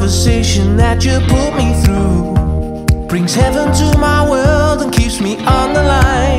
conversation that you put me through brings heaven to my world and keeps me on the line.